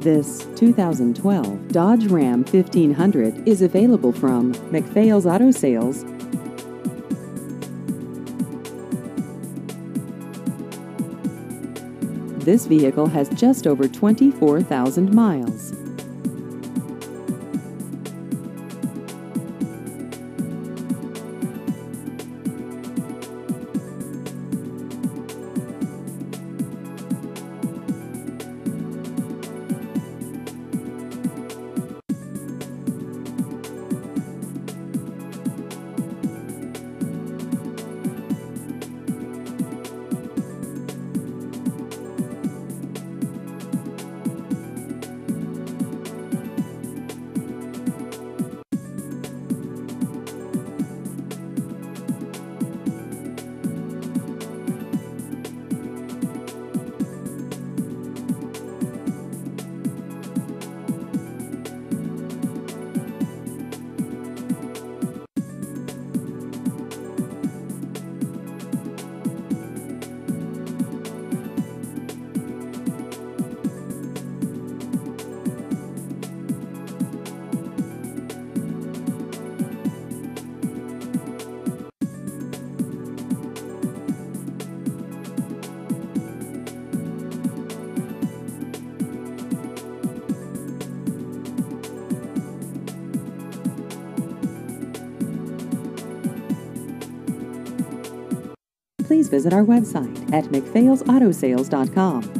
This 2012 Dodge Ram 1500 is available from McPhail's Auto Sales. This vehicle has just over 24,000 miles. Please visit our website at mcphailsautosales.com.